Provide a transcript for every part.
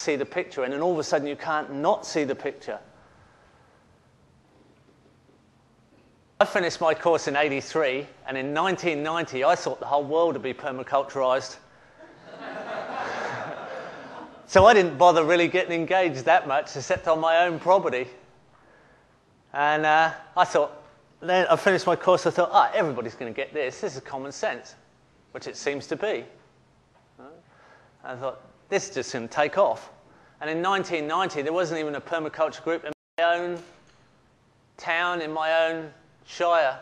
see the picture, and then all of a sudden you can't not see the picture. I finished my course in 83, and in 1990 I thought the whole world would be permaculturized. so I didn't bother really getting engaged that much, except on my own property. And uh, I thought, then I finished my course, I thought, ah, everybody's going to get this. This is common sense, which it seems to be. I thought, this is just going to take off. And in 1990, there wasn't even a permaculture group in my own town, in my own shire.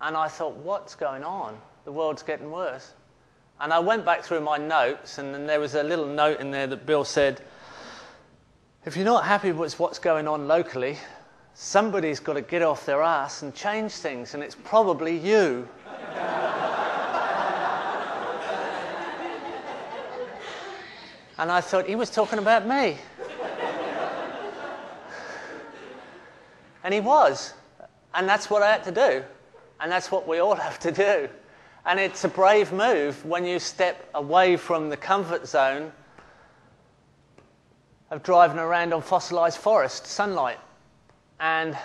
And I thought, what's going on? The world's getting worse. And I went back through my notes, and then there was a little note in there that Bill said, if you're not happy with what's going on locally, somebody's got to get off their ass and change things, and it's probably you. And I thought he was talking about me. and he was. And that's what I had to do. And that's what we all have to do. And it's a brave move when you step away from the comfort zone of driving around on fossilized forest, sunlight, and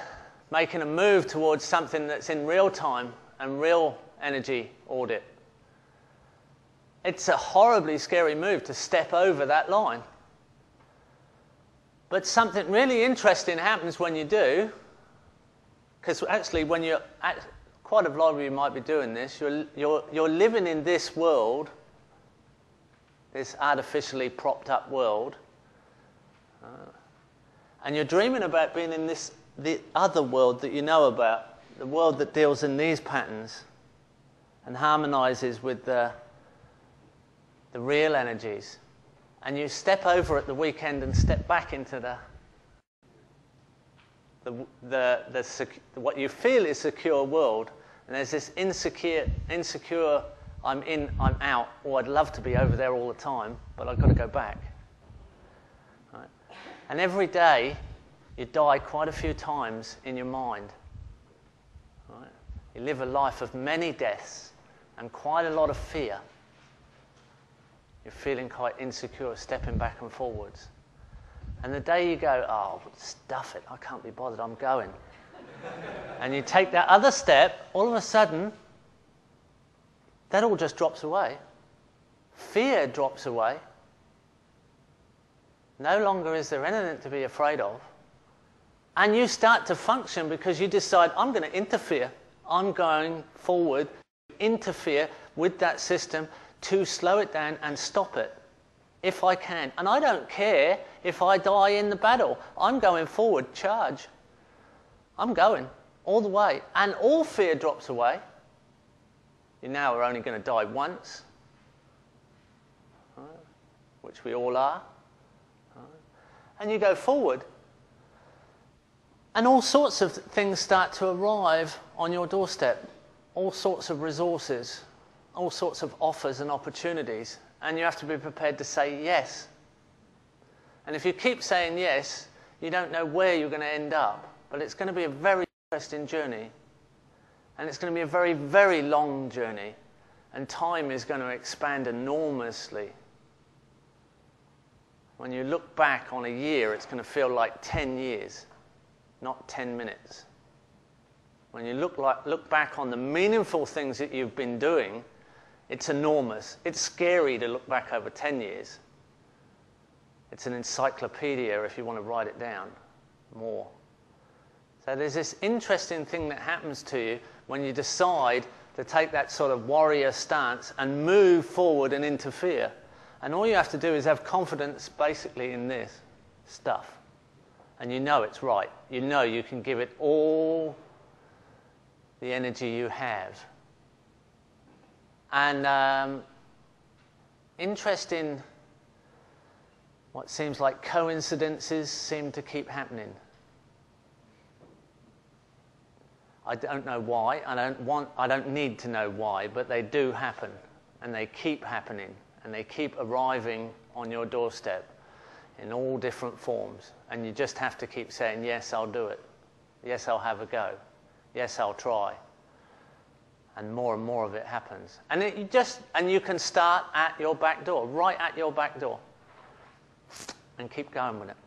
making a move towards something that's in real time and real energy audit. It's a horribly scary move to step over that line. But something really interesting happens when you do, because actually, when you're at, quite a lot of you might be doing this, you're, you're, you're living in this world, this artificially propped up world, uh, and you're dreaming about being in this the other world that you know about, the world that deals in these patterns and harmonizes with the, the real energies. And you step over at the weekend and step back into the, the, the, the, the what you feel is secure world. And there's this insecure, insecure, I'm in, I'm out, or I'd love to be over there all the time, but I've got to go back. Right? And every day, you die quite a few times in your mind. Right? You live a life of many deaths and quite a lot of fear. You're feeling quite insecure, stepping back and forwards. And the day you go, oh, stuff it, I can't be bothered, I'm going. and you take that other step, all of a sudden, that all just drops away. Fear drops away. No longer is there anything to be afraid of. And you start to function because you decide, I'm going to interfere. I'm going forward, interfere with that system to slow it down and stop it if I can. And I don't care if I die in the battle. I'm going forward, charge. I'm going all the way. And all fear drops away. You now are only going to die once, which we all are. And you go forward. And all sorts of things start to arrive on your doorstep, all sorts of resources, all sorts of offers and opportunities. And you have to be prepared to say yes. And if you keep saying yes, you don't know where you're going to end up. But it's going to be a very interesting journey. And it's going to be a very, very long journey. And time is going to expand enormously. When you look back on a year, it's going to feel like 10 years not 10 minutes. When you look, like, look back on the meaningful things that you've been doing, it's enormous. It's scary to look back over 10 years. It's an encyclopedia if you want to write it down more. So there's this interesting thing that happens to you when you decide to take that sort of warrior stance and move forward and interfere. And all you have to do is have confidence basically in this stuff and you know it's right. You know you can give it all the energy you have. And um, interesting, what seems like coincidences seem to keep happening. I don't know why. I don't want. I don't need to know why, but they do happen, and they keep happening, and they keep arriving on your doorstep in all different forms. And you just have to keep saying, Yes, I'll do it. Yes, I'll have a go. Yes, I'll try. And more and more of it happens. And it, you just and you can start at your back door, right at your back door, and keep going with it.